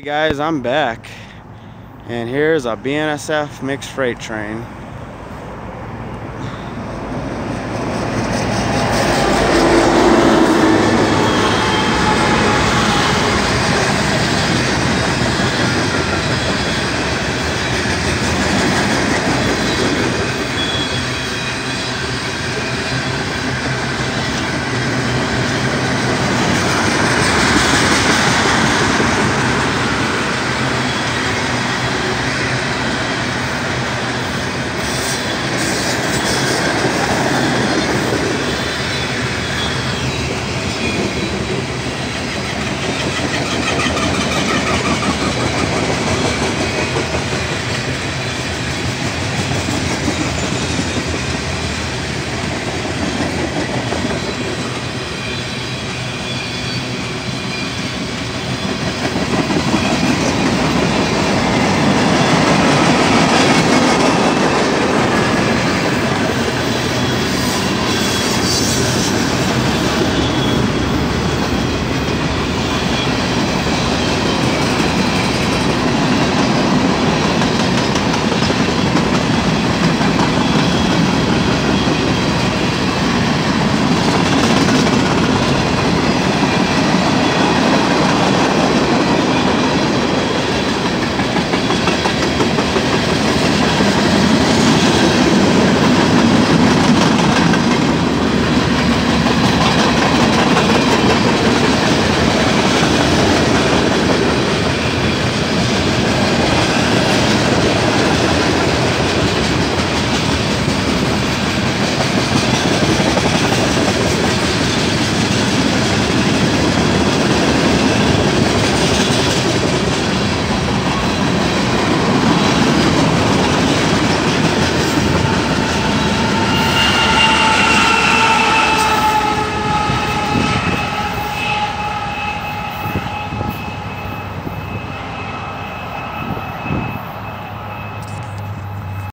Hey guys, I'm back. And here's a BNSF mixed freight train.